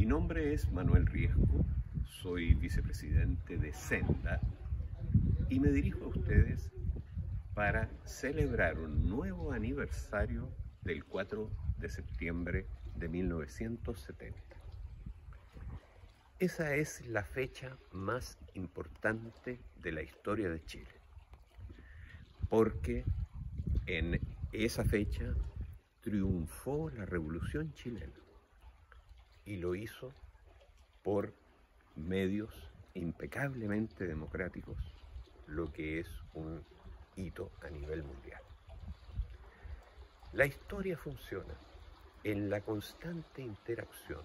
Mi nombre es Manuel Riesco, soy vicepresidente de Senda y me dirijo a ustedes para celebrar un nuevo aniversario del 4 de septiembre de 1970. Esa es la fecha más importante de la historia de Chile, porque en esa fecha triunfó la revolución chilena y lo hizo por medios impecablemente democráticos, lo que es un hito a nivel mundial. La historia funciona en la constante interacción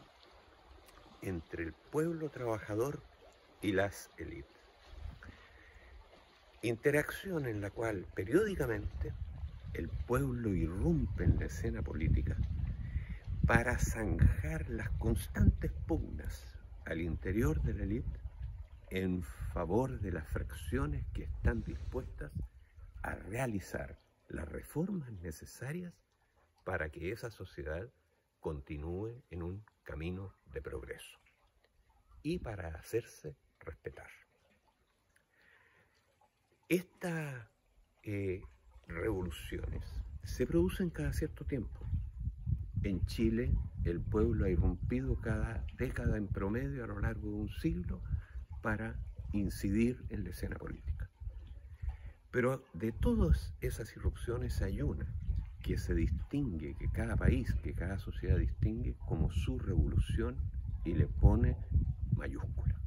entre el pueblo trabajador y las élites. Interacción en la cual periódicamente el pueblo irrumpe en la escena política para zanjar las constantes pugnas al interior de la élite en favor de las fracciones que están dispuestas a realizar las reformas necesarias para que esa sociedad continúe en un camino de progreso y para hacerse respetar. Estas eh, revoluciones se producen cada cierto tiempo. En Chile el pueblo ha irrumpido cada década en promedio a lo largo de un siglo para incidir en la escena política. Pero de todas esas irrupciones hay una que se distingue, que cada país, que cada sociedad distingue como su revolución y le pone mayúscula.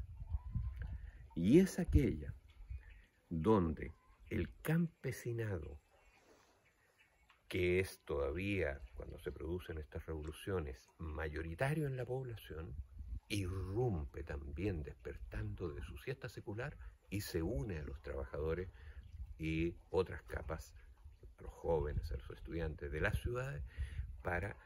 Y es aquella donde el campesinado, que es todavía, cuando se producen estas revoluciones, mayoritario en la población, irrumpe también despertando de su siesta secular y se une a los trabajadores y otras capas, a los jóvenes, a los estudiantes de las ciudades, para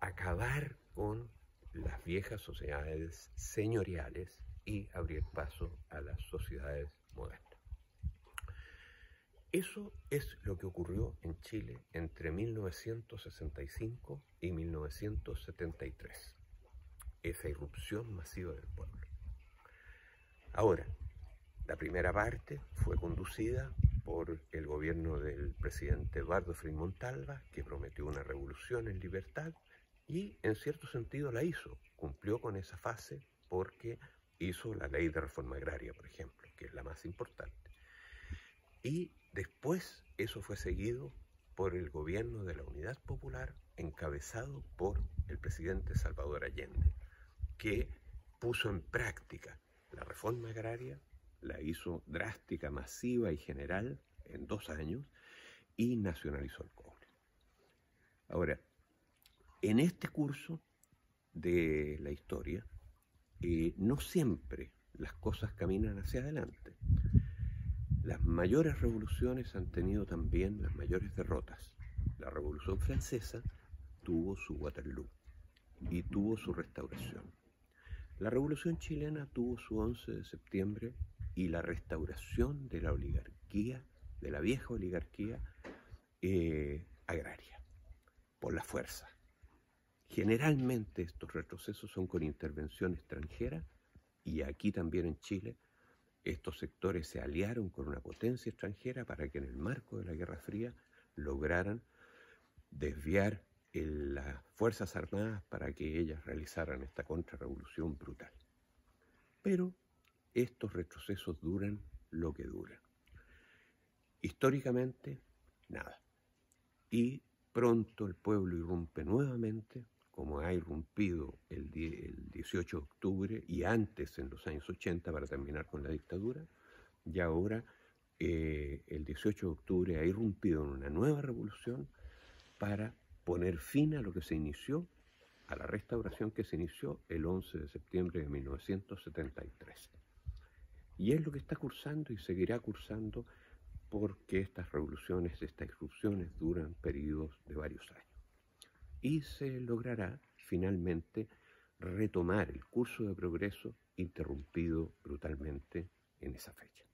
acabar con las viejas sociedades señoriales y abrir paso a las sociedades modernas. Eso es lo que ocurrió en Chile entre 1965 y 1973, esa irrupción masiva del pueblo. Ahora, la primera parte fue conducida por el gobierno del presidente Eduardo Frei Montalva, que prometió una revolución en libertad y en cierto sentido la hizo, cumplió con esa fase porque hizo la ley de reforma agraria, por ejemplo, que es la más importante. Y después eso fue seguido por el gobierno de la Unidad Popular encabezado por el presidente Salvador Allende, que puso en práctica la reforma agraria, la hizo drástica, masiva y general en dos años y nacionalizó el cobre. Ahora, en este curso de la historia, eh, no siempre las cosas caminan hacia adelante. Las mayores revoluciones han tenido también las mayores derrotas. La Revolución Francesa tuvo su Waterloo y tuvo su restauración. La Revolución Chilena tuvo su 11 de septiembre y la restauración de la oligarquía, de la vieja oligarquía eh, agraria, por la fuerza. Generalmente estos retrocesos son con intervención extranjera y aquí también en Chile estos sectores se aliaron con una potencia extranjera para que en el marco de la Guerra Fría lograran desviar las Fuerzas Armadas para que ellas realizaran esta contrarrevolución brutal. Pero estos retrocesos duran lo que duran. Históricamente, nada. Y pronto el pueblo irrumpe nuevamente como ha irrumpido el, 18 de octubre y antes en los años 80 para terminar con la dictadura, y ahora eh, el 18 de octubre ha irrumpido en una nueva revolución para poner fin a lo que se inició, a la restauración que se inició el 11 de septiembre de 1973. Y es lo que está cursando y seguirá cursando porque estas revoluciones, estas irrupciones duran periodos de varios años y se logrará finalmente retomar el curso de progreso interrumpido brutalmente en esa fecha.